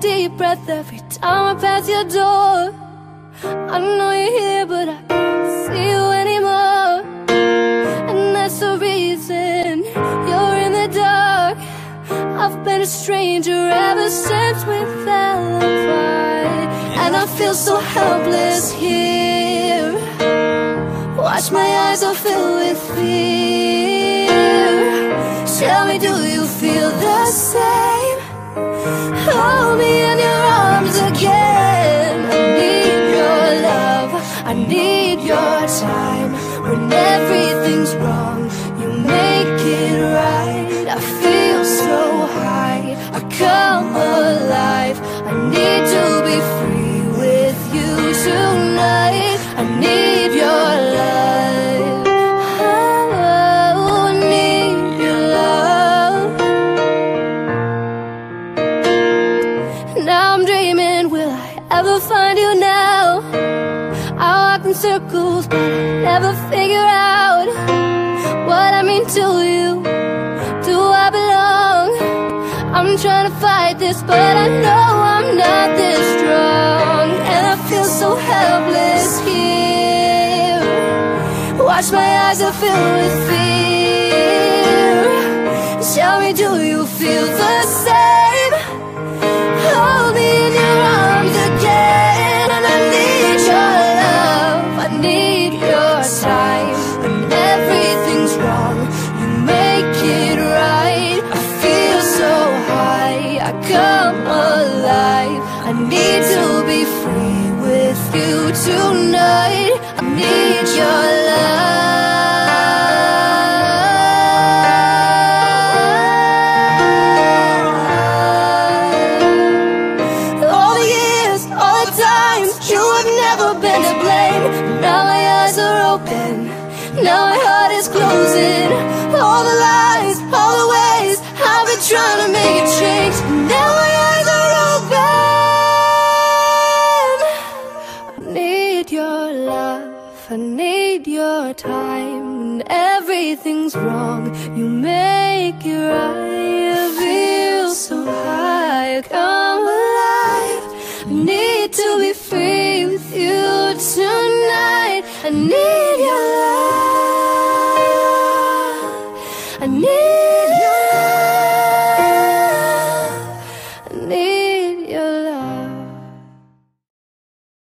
deep breath every time I pass your door. I know you're here but I can't see you anymore. And that's the reason you're in the dark. I've been a stranger ever since we fell apart. And I feel so helpless here. Watch my eyes are filled with fear. Tell me do you feel the same Hold me in your arms again circles, but never figure out What I mean to you, do I belong? I'm trying to fight this, but I know I'm not this strong And I feel so helpless here Watch my eyes are filled with fear Tell me, do you feel the same? Now my eyes are open Now my heart is closing. All the lies, all the ways I've been trying I need your time When everything's wrong. You make it right feel so high. Come alive. I need to be free with you tonight. I need